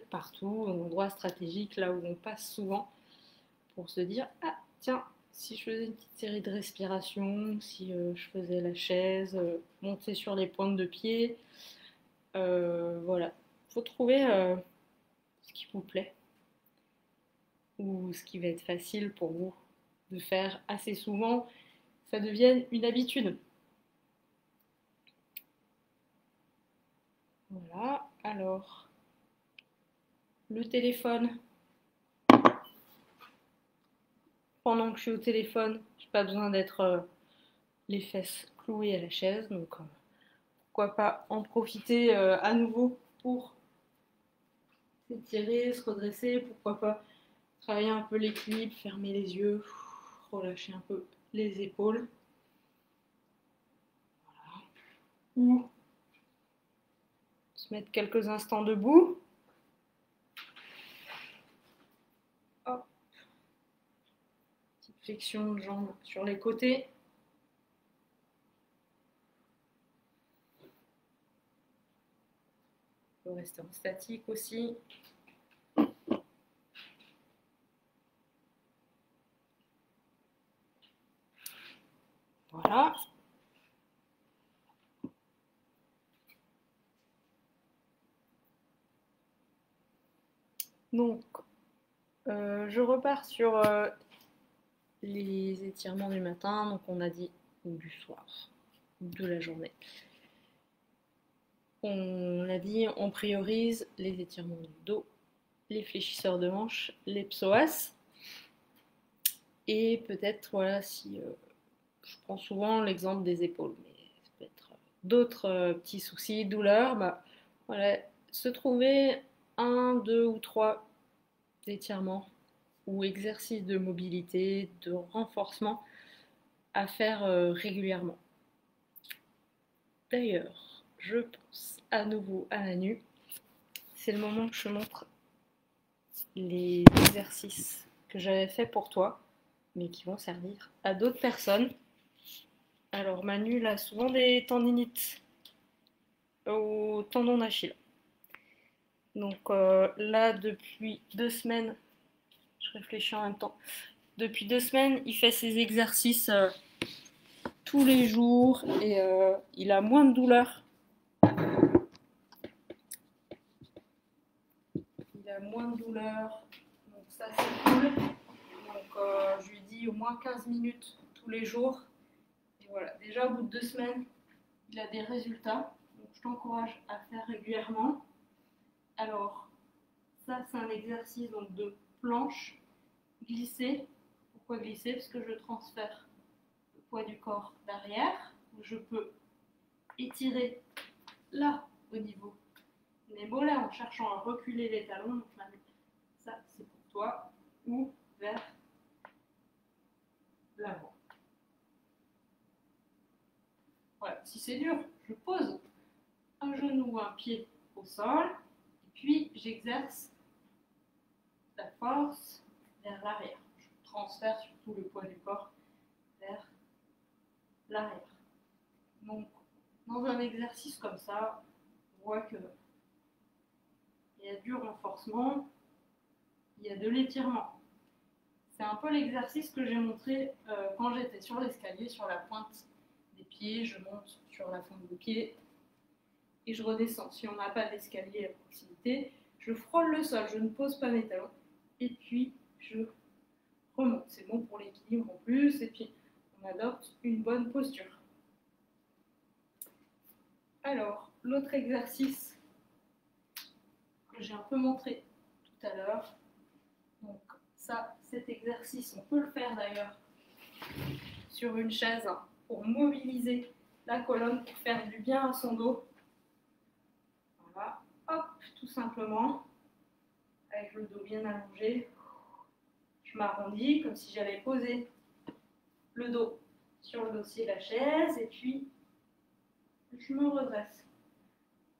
Speaker 1: partout, un endroit stratégique, là où on passe souvent, pour se dire Ah, tiens, si je faisais une petite série de respirations, si euh, je faisais la chaise, euh, monter sur les pointes de pied, euh, voilà. Il faut trouver ce qui vous plaît ou ce qui va être facile pour vous de faire assez souvent, ça devienne une habitude. Voilà, alors le téléphone, pendant que je suis au téléphone, j'ai pas besoin d'être euh, les fesses clouées à la chaise. Donc euh, pourquoi pas en profiter euh, à nouveau pour s'étirer, se redresser, pourquoi pas travailler un peu l'équilibre, fermer les yeux, relâcher un peu les épaules. Voilà. Ou se mettre quelques instants debout. Flexion de jambes sur les côtés. peut rester en statique aussi. Voilà. Donc, euh, je repars sur euh, les étirements du matin. Donc, on a dit du soir, de la journée. On a dit, on priorise les étirements du dos, les fléchisseurs de hanches, les psoas. Et peut-être, voilà, si euh, je prends souvent l'exemple des épaules, mais peut-être d'autres petits soucis, douleurs, bah, voilà, se trouver un, deux ou trois étirements ou exercices de mobilité, de renforcement à faire euh, régulièrement. D'ailleurs, je pense à nouveau à la nuit. C'est le moment que je montre les exercices que j'avais fait pour toi, mais qui vont servir à d'autres personnes. Alors Manu a souvent des tendinites au tendon d'Achille. Donc euh, là, depuis deux semaines, je réfléchis en même temps. Depuis deux semaines, il fait ses exercices euh, tous les jours et euh, il a moins de douleur. Il a moins de douleur. Donc ça, c'est cool. Donc je lui dis au moins 15 minutes tous les jours. Et voilà, déjà au bout de deux semaines, il a des résultats. Donc je t'encourage à faire régulièrement. Alors, ça, c'est un exercice donc, de planche glissée. Pourquoi glisser? Parce que je transfère le poids du corps derrière. Je peux étirer là, au niveau des mollets, en cherchant à reculer les talons. Ça, c'est pour toi. Ou vers l'avant. Voilà, si c'est dur, je pose un genou ou un pied au sol puis j'exerce la force vers l'arrière. Je transfère surtout le poids du corps vers l'arrière. Donc, dans un exercice comme ça, on voit que il y a du renforcement, il y a de l'étirement. C'est un peu l'exercice que j'ai montré euh, quand j'étais sur l'escalier, sur la pointe des pieds. Je monte sur la pointe des pieds et je redescends. Si on n'a pas d'escalier à proximité, je frôle le sol, je ne pose pas mes talons et puis je remonte. C'est bon pour l'équilibre en plus. Et puis on adopte une bonne posture. Alors, l'autre exercice que j'ai un peu montré tout à l'heure, donc ça, cet exercice, on peut le faire d'ailleurs sur une chaise pour mobiliser la colonne, pour faire du bien à son dos. Hop, tout simplement, avec le dos bien allongé, je m'arrondis comme si j'avais posé le dos sur le dossier de la chaise et puis je me redresse.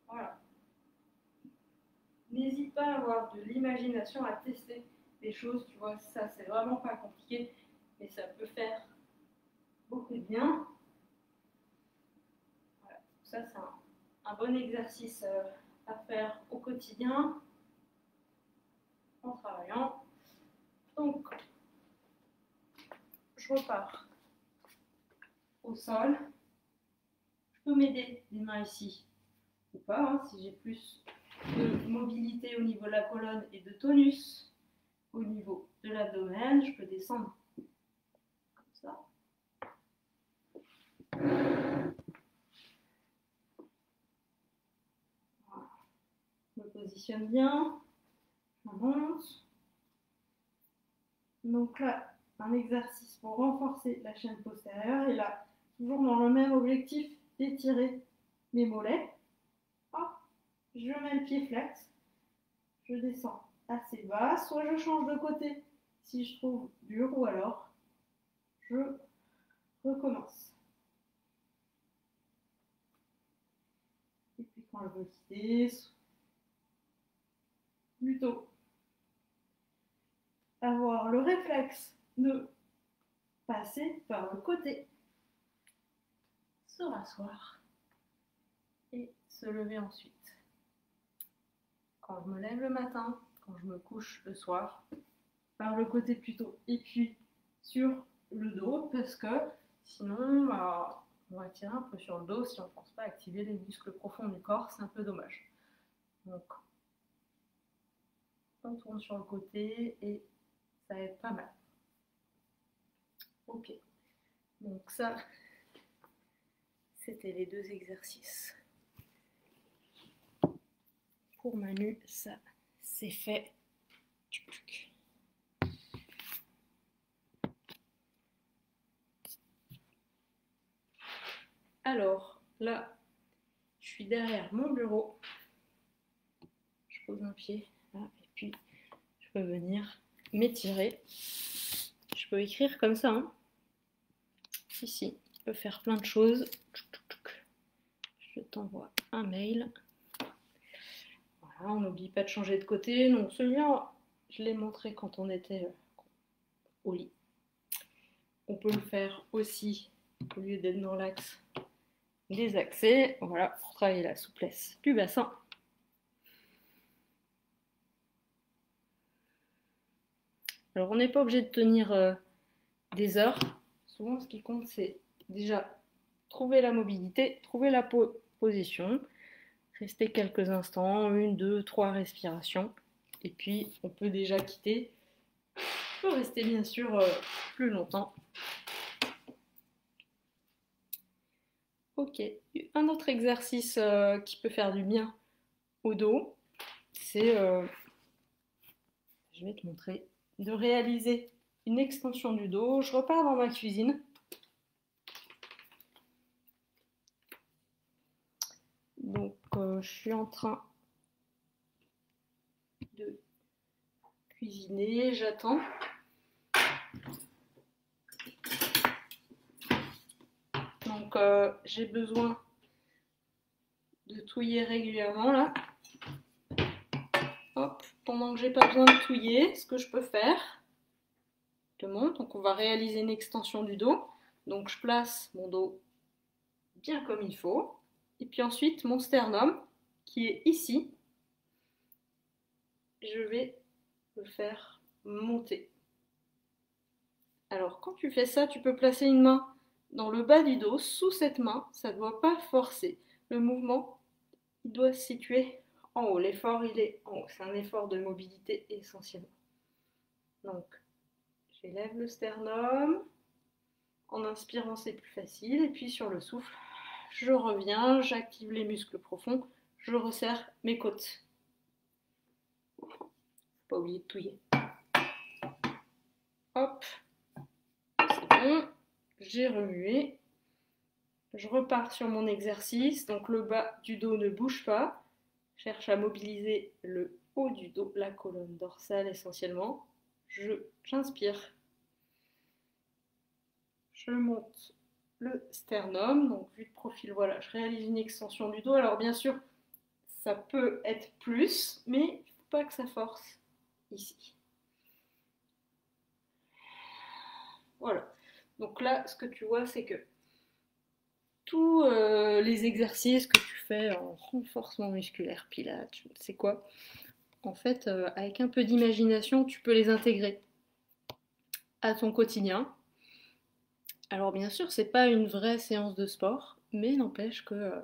Speaker 1: Voilà. N'hésite pas à avoir de l'imagination, à tester des choses, tu vois, ça c'est vraiment pas compliqué, mais ça peut faire beaucoup de bien. Voilà, ça c'est un, bon exercice. Euh, à faire au quotidien en travaillant. Donc, je repars au sol. Je peux m'aider des mains ici ou pas, hein, si j'ai plus de mobilité au niveau de la colonne et de tonus au niveau de l'abdomen, je peux descendre comme ça positionne bien. On monte. Donc là, un exercice pour renforcer la chaîne postérieure. Et là, toujours dans le même objectif d'étirer mes mollets. je mets le pied flex. Je descends assez bas. Soit je change de côté si je trouve dur ou alors je recommence. Et puis quand je veux quitter, plutôt avoir le réflexe de passer par le côté, se rasseoir et se lever ensuite. quand je me lève le matin, quand je me couche le soir, par le côté plutôt épuis sur le dos, parce que sinon, bah, on va tirer un peu sur le dos si on ne pense pas activer les muscles profonds du corps, c'est un peu dommage. Donc, on tourne sur le côté et ça aide pas mal. Ok, donc ça, c'était les deux exercices. Pour Manu, ça, c'est fait. Alors, là, je suis derrière mon bureau. Je pose un pied et puis je peux venir m'étirer. Je peux écrire comme ça. Hein. Ici, je peux faire plein de choses. Je t'envoie un mail. Voilà, on n'oublie pas de changer de côté. Donc celui-là, je l'ai montré quand on était euh, au lit. On peut le faire aussi, au lieu d'être dans l'axe, des accès, voilà, pour travailler la souplesse du bassin. Alors on n'est pas obligé de tenir euh, des heures. Souvent ce qui compte c'est déjà trouver la mobilité, trouver la position, rester quelques instants, une, deux, trois respirations, et puis on peut déjà quitter. On peut rester bien sûr euh, plus longtemps Ok, un autre exercice euh, qui peut faire du bien au dos, c'est, je vais te montrer, de réaliser une extension du dos. Je repars dans ma cuisine. Donc, euh, je suis en train de cuisiner, j'attends. Donc euh, j'ai besoin de touiller régulièrement là. Hop, pendant que j'ai pas besoin de touiller, ce que je peux faire, je te montre. Donc on va réaliser une extension du dos. Donc je place mon dos bien comme il faut. Et puis ensuite mon sternum qui est ici, je vais le faire monter. Alors quand tu fais ça, tu peux placer une main dans le bas du dos, sous cette main, ça ne doit pas forcer. Le mouvement, il doit se situer en. L'effort, il est en haut. C'est un effort de mobilité essentiellement. Donc, j'élève le sternum. En inspirant, c'est plus facile. Et puis sur le souffle, je reviens, j'active les muscles profonds, je resserre mes côtes. Faut pas oublier de touiller. Hop, c'est bon j'ai remué. Je repars sur mon exercice, donc le bas du dos ne bouge pas. Cherche à mobiliser le haut du dos, la colonne dorsale essentiellement. Je j'inspire. Je monte le sternum, donc vue de profil, voilà, je réalise une extension du dos. Alors bien sûr, ça peut être plus, mais il ne faut pas que ça force ici. Voilà. Donc là, ce que tu vois, c'est que euh, les exercices que tu fais en renforcement musculaire, pilates, sais quoi, en fait, euh, avec un peu d'imagination, tu peux les intégrer à ton quotidien. Alors bien sûr, c'est pas une vraie séance de sport, mais n'empêche que euh,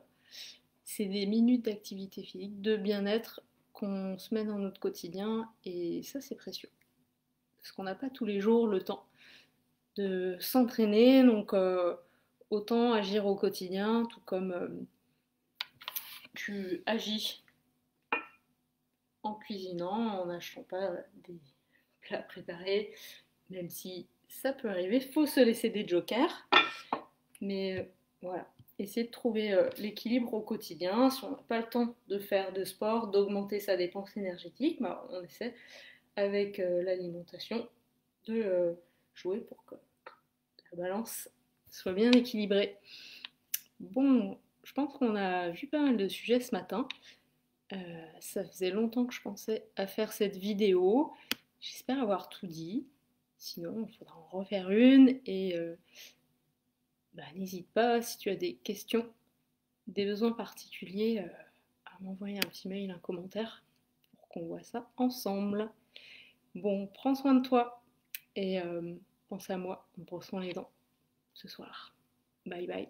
Speaker 1: c'est des minutes d'activité physique, de bien-être qu'on se met dans notre quotidien, et ça c'est précieux. Parce qu'on n'a pas tous les jours le temps de s'entraîner, donc autant agir au quotidien, tout comme euh, tu agis en cuisinant, en n'achetant pas des plats préparés, même si ça peut arriver, faut se laisser des jokers, mais euh, voilà, essayer de trouver l'équilibre au quotidien. Si on n'a pas le temps de faire de sport, d'augmenter sa dépense énergétique, bah, on essaie avec l'alimentation de jouer pour que la balance soit bien équilibrée. Bon, je pense qu'on a vu pas mal de sujets ce matin. Euh, ça faisait longtemps que je pensais à faire cette vidéo. J'espère avoir tout dit. Sinon, il faudra en refaire une. Et euh, bah, n'hésite pas, si tu as des questions, des besoins particuliers, euh, à m'envoyer un petit mail, un commentaire, pour qu'on voit ça ensemble. Bon, prends soin de toi et pense à moi en brossant les dents ce soir. Bye bye.